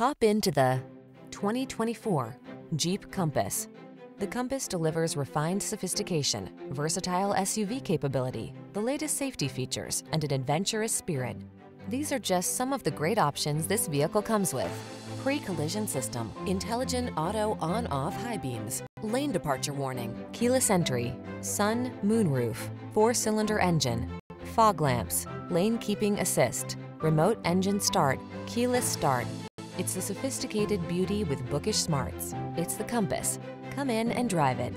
Hop into the 2024 Jeep Compass. The Compass delivers refined sophistication, versatile SUV capability, the latest safety features, and an adventurous spirit. These are just some of the great options this vehicle comes with. Pre-collision system, intelligent auto on-off high beams, lane departure warning, keyless entry, sun, moonroof, four-cylinder engine, fog lamps, lane keeping assist, remote engine start, keyless start. It's the sophisticated beauty with bookish smarts. It's the Compass. Come in and drive it.